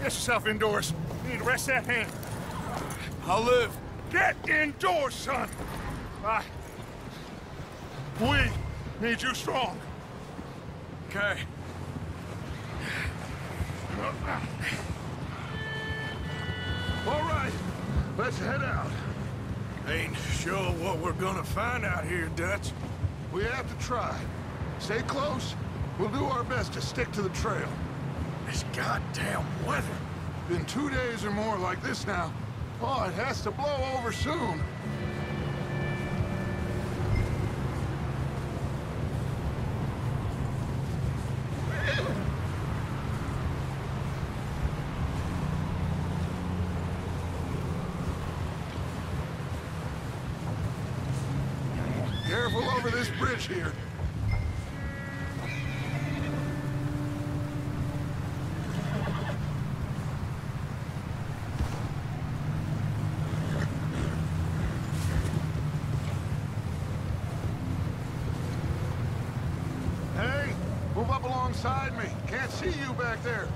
get yourself indoors. You need to rest that hand. I'll live. Get indoors, son. I... We need you strong. Okay. All right, let's head out. Ain't sure what we're gonna find out here, Dutch. We have to try. Stay close. We'll do our best to stick to the trail. This goddamn weather. Been two days or more like this now. Oh, it has to blow over soon. Careful over this bridge here. Alongside me. Can't see you back there.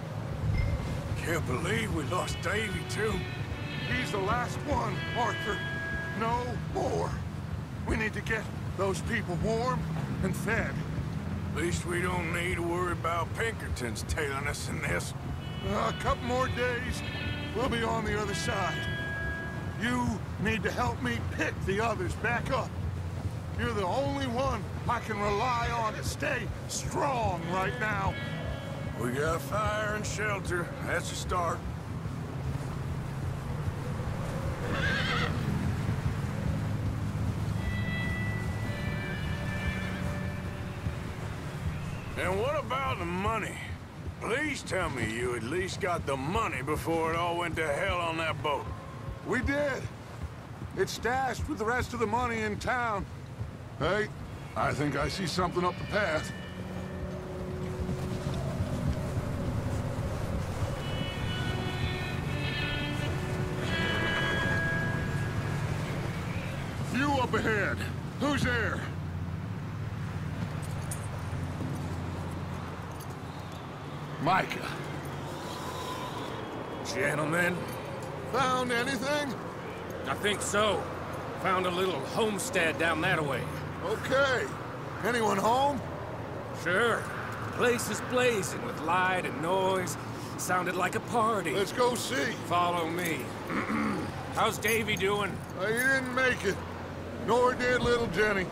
Can't believe we lost Davy, too. He's the last one, Arthur. No more. We need to get those people warm and fed. At least we don't need to worry about Pinkertons tailing us in this. A couple more days, we'll be on the other side. You need to help me pick the others back up. You're the only one I can rely on to stay strong right now. We got fire and shelter. That's a start. And what about the money? Please tell me you at least got the money before it all went to hell on that boat. We did. It's stashed with the rest of the money in town. Hey, I think I see something up the path. You up ahead. Who's there? Micah. Gentlemen, Found anything? I think so. Found a little homestead down that way. Okay. Anyone home? Sure. The Place is blazing with light and noise. Sounded like a party. Let's go see. Follow me. How's Davy doing? Uh, he didn't make it. Nor did little Jenny.